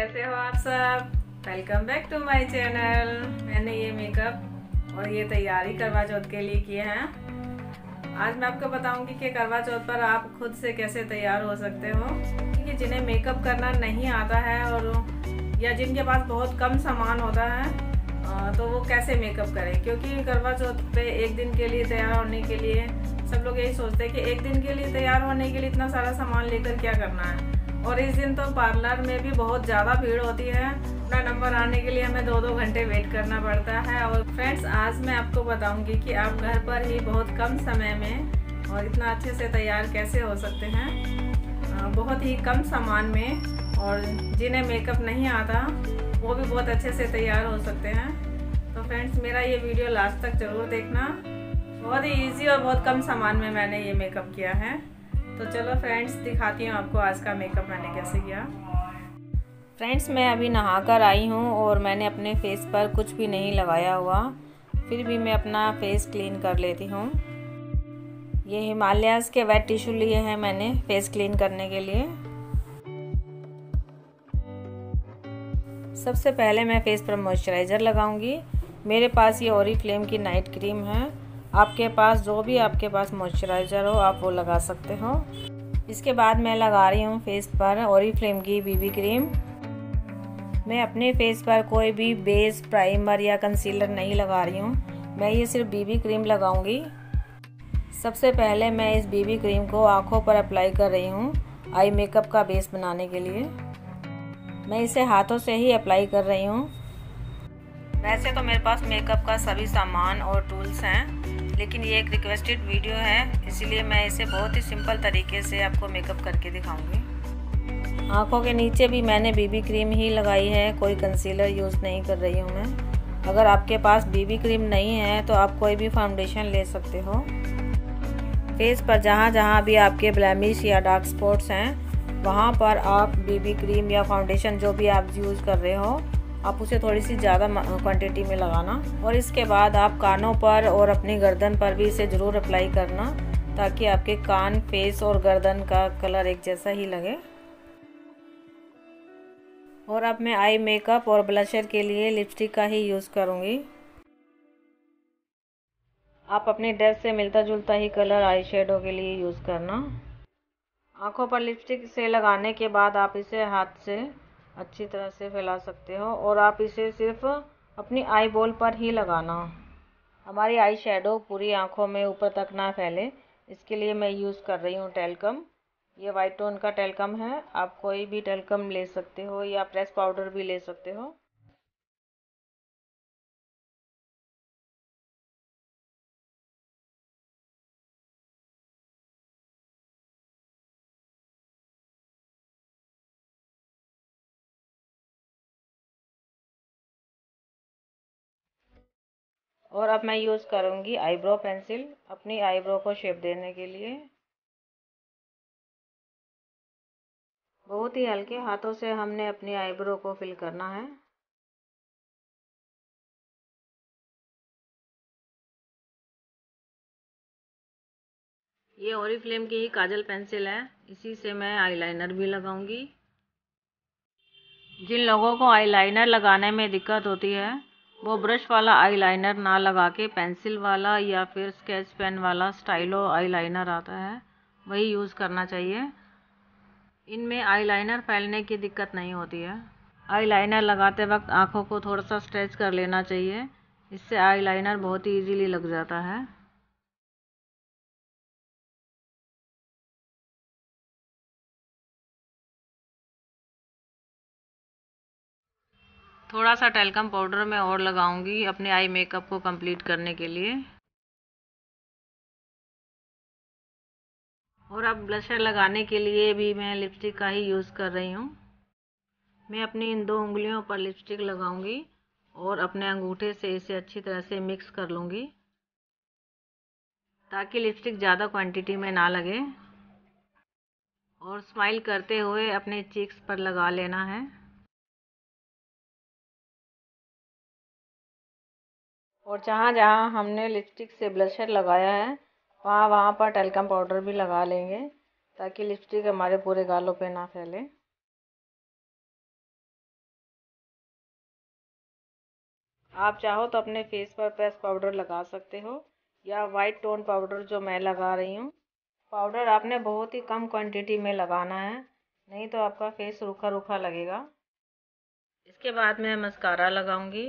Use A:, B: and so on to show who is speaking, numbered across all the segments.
A: कैसे हो आप सब? Welcome back to my channel मैंने ये मेकअप और ये तैयारी करवा चौथ के लिए किए हैं। आज मैं आपको बताऊँगी कि करवा चौथ पर आप खुद से कैसे तैयार हो सकते हो। क्योंकि जिन्हें मेकअप करना नहीं आता है और या जिनके पास बहुत कम सामान होता है तो वो कैसे मेकअप करें? क्योंकि करवा चौथ पे एक दिन के लिए तैयार होने के लिए सब लोग यही सोचते हैं कि एक दिन के लिए तैयार होने के लिए इतना सारा सामान लेकर क्या करना है। और इस दिन तो पार्लर में भी बहुत ज़्यादा भीड़ होती है। अपना नंबर आने के लिए हमें दो दो घंटे वेट करना पड़ता है और फ्रेंड्स, आज मैं आपको बताऊँगी कि आप घर पर ही बहुत कम समय में और इतना अच्छे से तैयार कैसे हो सकते हैं। बहुत ही कम सामान में और जिन्हें मेकअप नहीं आता, वो भी बहुत अच्छे से तैयार हो सकते हैं। तो फ्रेंड्स, मेरा ये वीडियो लास्ट तक ज़रूर देखना। बहुत ही ईजी और बहुत कम सामान में मैंने ये मेकअप किया है। तो चलो फ्रेंड्स दिखाती हूँ आपको आज का मेकअप मैंने कैसे किया। फ्रेंड्स मैं अभी नहा कर आई हूँ और मैंने अपने फेस पर कुछ भी नहीं लगाया हुआ। फिर भी मैं अपना फेस क्लीन कर लेती हूँ। ये हिमालयाज़ के वेट टिश्यू लिए हैं मैंने फेस क्लीन करने के लिए। सबसे पहले मैं फेस पर मॉइस्चराइज़र लगाऊँगी। मेरे पास ये ओरी फ्लेम की नाइट क्रीम है। आपके पास जो भी आपके पास मॉइस्चराइज़र हो, आप वो लगा सकते हो। इसके बाद मैं लगा रही हूँ फेस पर और फ्लेम की बीबी क्रीम मैं अपने फेस पर कोई भी बेस प्राइमर या कंसीलर नहीं लगा रही हूँ। मैं ये सिर्फ़ बीबी क्रीम लगाऊँगी। सबसे पहले मैं इस बीबी क्रीम को आँखों पर अप्लाई कर रही हूँ आई मेकअप का बेस बनाने के लिए। मैं इसे हाथों से ही अप्लाई कर रही हूँ। वैसे तो मेरे पास मेकअप का सभी सामान और टूल्स हैं, लेकिन ये एक रिक्वेस्टेड वीडियो है, इसीलिए मैं इसे बहुत ही सिंपल तरीके से आपको मेकअप करके दिखाऊँगी। आँखों के नीचे भी मैंने बीबी क्रीम ही लगाई है, कोई कंसीलर यूज़ नहीं कर रही हूँ मैं। अगर आपके पास बीबी क्रीम नहीं है तो आप कोई भी फाउंडेशन ले सकते हो। फेस पर जहाँ जहाँ भी आपके ब्लैमिश या डार्क स्पॉट्स हैं, वहाँ पर आप बीबी क्रीम या फाउंडेशन जो भी आप यूज़ कर रहे हो आप उसे थोड़ी सी ज़्यादा क्वांटिटी में लगाना और इसके बाद आप कानों पर और अपनी गर्दन पर भी इसे ज़रूर अप्लाई करना ताकि आपके कान फेस और गर्दन का कलर एक जैसा ही लगे। और अब मैं आई मेकअप और ब्लशर के लिए लिपस्टिक का ही यूज़ करूँगी। आप अपने ड्रेस से मिलता जुलता ही कलर आई शेडो के लिए यूज़ करना। आँखों पर लिपस्टिक से लगाने के बाद आप इसे हाथ से अच्छी तरह से फैला सकते हो और आप इसे सिर्फ़ अपनी आई बॉल पर ही लगाना। हमारी आई शेडो पूरी आँखों में ऊपर तक ना फैले। इसके लिए मैं यूज़ कर रही हूँ टेलकम ये वाइट टोन का टेलकम है। आप कोई भी टेलकम ले सकते हो या प्रेस पाउडर भी ले सकते हो। और अब मैं यूज़ करूँगी आईब्रो पेंसिल अपनी आईब्रो को शेप देने के लिए। बहुत ही हल्के हाथों से हमने अपनी आईब्रो को फिल करना है। ये ओरी फ्लेम की ही काजल पेंसिल है। इसी से मैं आईलाइनर भी लगाऊँगी। जिन लोगों को आईलाइनर लगाने में दिक्कत होती है वो ब्रश वाला आईलाइनर ना लगा के पेंसिल वाला या फिर स्केच पेन वाला स्टाइलो आईलाइनर आता है, वही यूज़ करना चाहिए। इनमें आईलाइनर फैलने की दिक्कत नहीं होती है। आईलाइनर लगाते वक्त आँखों को थोड़ा सा स्ट्रेच कर लेना चाहिए, इससे आईलाइनर बहुत ही ईजीली लग जाता है। थोड़ा सा टेलकम पाउडर मैं और लगाऊँगी अपने आई मेकअप को कंप्लीट करने के लिए। और अब ब्लशर लगाने के लिए भी मैं लिपस्टिक का ही यूज़ कर रही हूँ। मैं अपनी इन दो उंगलियों पर लिपस्टिक लगाऊँगी और अपने अंगूठे से इसे अच्छी तरह से मिक्स कर लूँगी। ताकि लिपस्टिक ज़्यादा क्वांटिटी में ना लगे। और स्माइल करते हुए अपने चीक्स पर लगा लेना है। और जहाँ जहाँ हमने लिपस्टिक से ब्लशर लगाया है, वहाँ वहाँ पर टेलकम पाउडर भी लगा लेंगे, ताकि लिपस्टिक हमारे पूरे गालों पे ना फैले। आप चाहो तो अपने फेस पर प्रेस पाउडर लगा सकते हो, या वाइट टोन पाउडर जो मैं लगा रही हूँ। पाउडर आपने बहुत ही कम क्वांटिटी में लगाना है, नहीं तो आपका फेस रूखा रूखा लगेगा। इसके बाद मैं मस्कारा लगाऊँगी।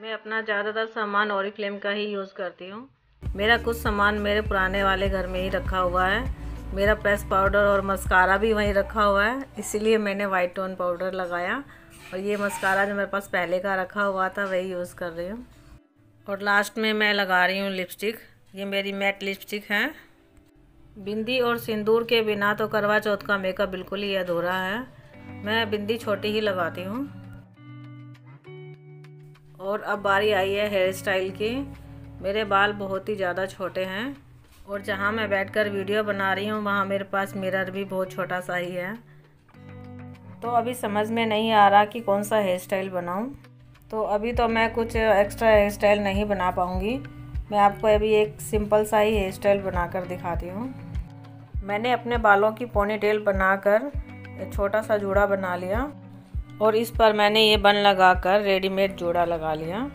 A: मैं अपना ज़्यादातर सामान फ्लेम का ही यूज़ करती हूँ। मेरा कुछ सामान मेरे पुराने वाले घर में ही रखा हुआ है। मेरा प्रेस पाउडर और मस्कारा भी वहीं रखा हुआ है। इसीलिए मैंने वाइट टोन पाउडर लगाया और ये मस्कारा जो मेरे पास पहले का रखा हुआ था, वही यूज़ कर रही हूँ। और लास्ट में मैं लगा रही हूँ लिपस्टिक ये मेरी मैट लिपस्टिक है। बिंदी और सिंदूर के बिना तो करवा चौथ का मेकअप बिल्कुल ही अधूरा है। मैं बिंदी छोटी ही लगाती हूँ। और अब बारी आई है हेयर स्टाइल की। मेरे बाल बहुत ही ज़्यादा छोटे हैं और जहाँ मैं बैठकर वीडियो बना रही हूँ, वहाँ मेरे पास मिरर भी बहुत छोटा सा ही है। तो अभी समझ में नहीं आ रहा कि कौन सा हेयर स्टाइल बनाऊँ। तो अभी तो मैं कुछ एक्स्ट्रा हेयर स्टाइल नहीं बना पाऊँगी। मैं आपको अभी एक सिंपल सा ही हेयर स्टाइल बनाकर दिखाती हूँ। मैंने अपने बालों की पोनी टेल बनाकर छोटा सा जूड़ा बना लिया। और इस पर मैंने ये बन लगाकर रेडीमेड जोड़ा लगा लिया।